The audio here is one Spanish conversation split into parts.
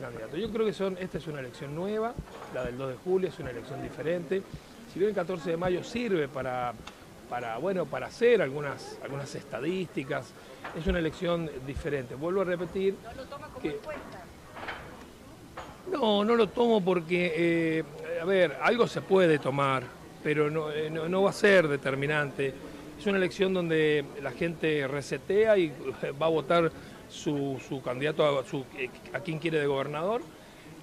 candidato. Yo creo que son, esta es una elección nueva, la del 2 de julio es una elección diferente. Si bien el 14 de mayo sirve para, para, bueno, para hacer algunas, algunas estadísticas, es una elección diferente. Vuelvo a repetir. ¿No lo toma como que? No, no lo tomo porque, eh, a ver, algo se puede tomar, pero no, eh, no, no va a ser determinante. Es una elección donde la gente resetea y va a votar su, candidato a, su, quien quiere de gobernador.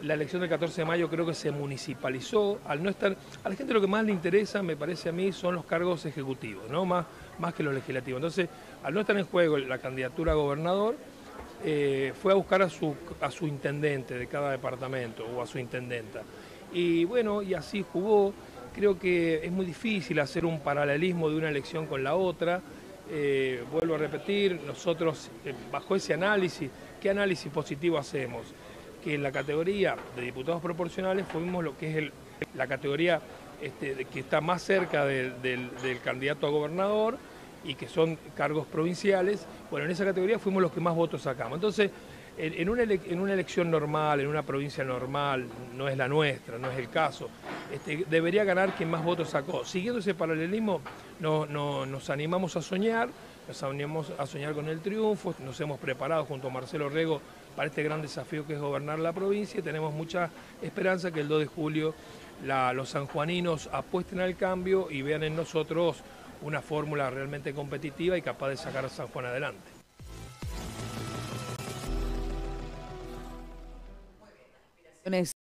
La elección del 14 de mayo creo que se municipalizó. Al no estar, a la gente lo que más le interesa, me parece a mí, son los cargos ejecutivos, ¿no? más, más que los legislativos. Entonces, al no estar en juego la candidatura a gobernador, eh, fue a buscar a su intendente de cada departamento o a su intendenta. Y bueno, y así jugó. Creo que es muy difícil hacer un paralelismo de una elección con la otra. Eh, vuelvo a repetir, nosotros eh, bajo ese análisis, ¿qué análisis positivo hacemos? Que en la categoría de diputados proporcionales fuimos lo que es la categoría este, que está más cerca del- candidato a gobernador y que son cargos provinciales. Bueno, en esa categoría fuimos los que más votos sacamos. Entonces, en una elección normal, en una provincia normal, no es la nuestra, no es el caso, este, debería ganar quien más votos sacó. Siguiendo ese paralelismo, no- no- nos animamos a soñar, nos animamos a soñar con el triunfo, nos hemos preparado junto a Marcelo Rego para este gran desafío que es gobernar la provincia y tenemos mucha esperanza que el 2 de julio los sanjuaninos apuesten al cambio y vean en nosotros una fórmula realmente competitiva y capaz de sacar a San Juan adelante.